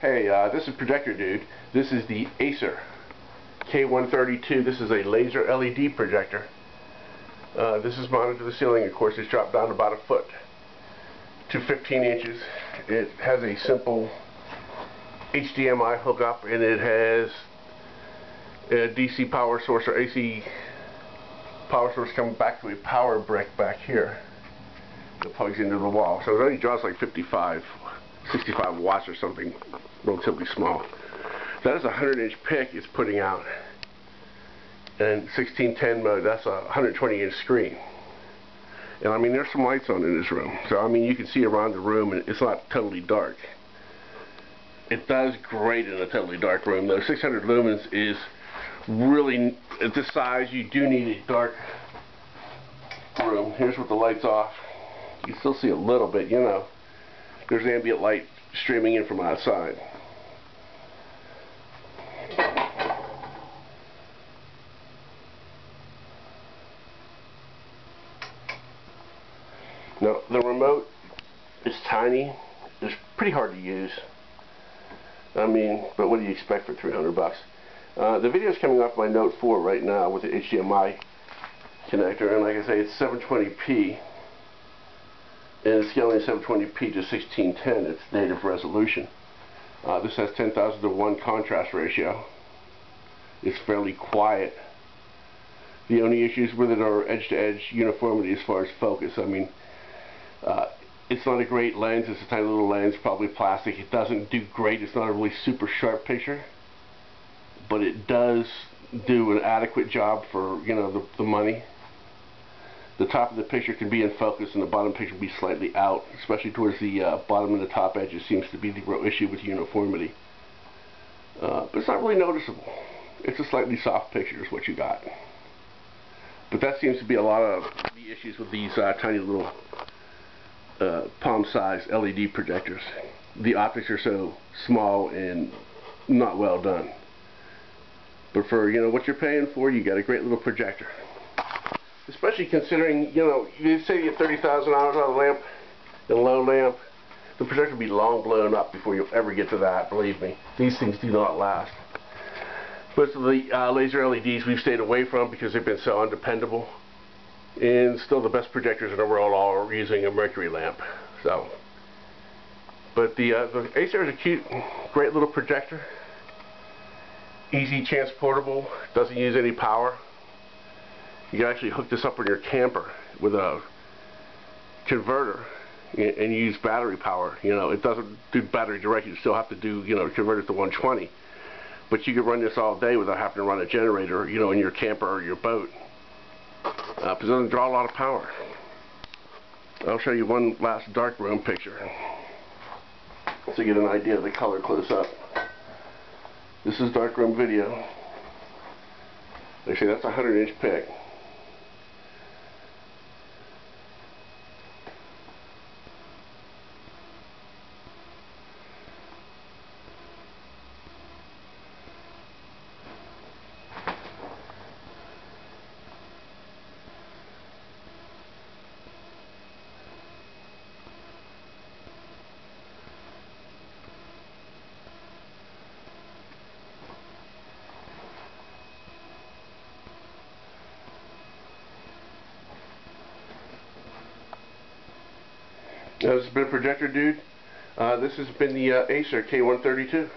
Hey, uh, this is Projector Dude. This is the Acer K132. This is a laser LED projector. Uh, this is mounted to the ceiling, of course. It's dropped down about a foot to 15 inches. It has a simple HDMI hookup and it has a DC power source or AC power source coming back to a power brick back here that plugs into the wall. So it only draws like 55 65 watts or something relatively small. That is a 100 inch pick it's putting out. And 1610 mode, that's a 120 inch screen. And I mean, there's some lights on in this room. So I mean, you can see around the room and it's not totally dark. It does great in a totally dark room though. 600 lumens is really, at this size, you do need a dark room. Here's with the lights off. You still see a little bit, you know there's ambient light streaming in from outside. Now, the remote is tiny. It's pretty hard to use. I mean, but what do you expect for 300 bucks? Uh, the video is coming off my Note 4 right now with the HDMI connector, and like I say, it's 720p and scaling 720p to 1610 its native resolution. Uh, this has 10,000 to 1 contrast ratio. It's fairly quiet. The only issues with it are edge-to-edge -edge uniformity as far as focus. I mean, uh, it's not a great lens. It's a tiny little lens, probably plastic. It doesn't do great. It's not a really super sharp picture, but it does do an adequate job for you know the, the money the top of the picture can be in focus and the bottom picture be slightly out, especially towards the uh, bottom and the top edges seems to be the real issue with uniformity. Uh, but it's not really noticeable. It's a slightly soft picture is what you got. But that seems to be a lot of the issues with these uh, tiny little uh, palm-sized LED projectors. The optics are so small and not well done. But for you know what you're paying for, you got a great little projector especially considering, you know, you say you get 30,000 hours on a lamp, a low lamp, the projector will be long blown up before you'll ever get to that, believe me. These things do not last. Most of the uh, laser LEDs we've stayed away from because they've been so undependable. And still the best projectors in the world are using a mercury lamp. So, But the, uh, the Acer is a cute, great little projector. Easy transportable, doesn't use any power you can actually hook this up in your camper with a converter and use battery power. You know, it doesn't do battery direct. You still have to do, you know, convert it to 120. But you can run this all day without having to run a generator, you know, in your camper or your boat. Uh, it doesn't draw a lot of power. I'll show you one last dark room picture. So you get an idea of the color close up. This is dark room video. Actually, that's a 100 inch pick. This has been Projector Dude. Uh, this has been the uh, Acer K132.